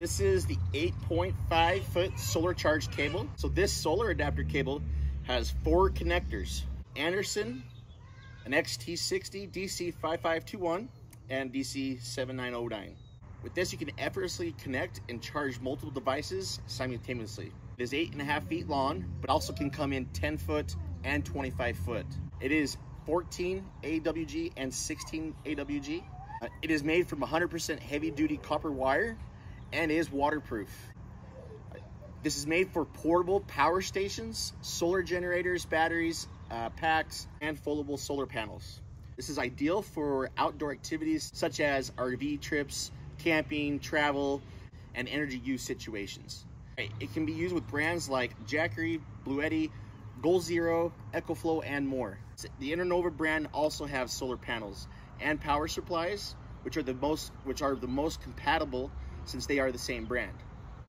This is the 8.5 foot solar charged cable. So this solar adapter cable has four connectors. Anderson, an XT60 DC5521, and DC7909. With this, you can effortlessly connect and charge multiple devices simultaneously. It is eight and a half feet long, but also can come in 10 foot and 25 foot. It is 14 AWG and 16 AWG. Uh, it is made from 100% heavy duty copper wire and is waterproof. This is made for portable power stations, solar generators, batteries, uh, packs, and foldable solar panels. This is ideal for outdoor activities such as RV trips, camping, travel, and energy use situations. It can be used with brands like Jackery, Bluetti, Goal Zero, EcoFlow, and more. The Internova brand also have solar panels and power supplies, which are the most which are the most compatible since they are the same brand.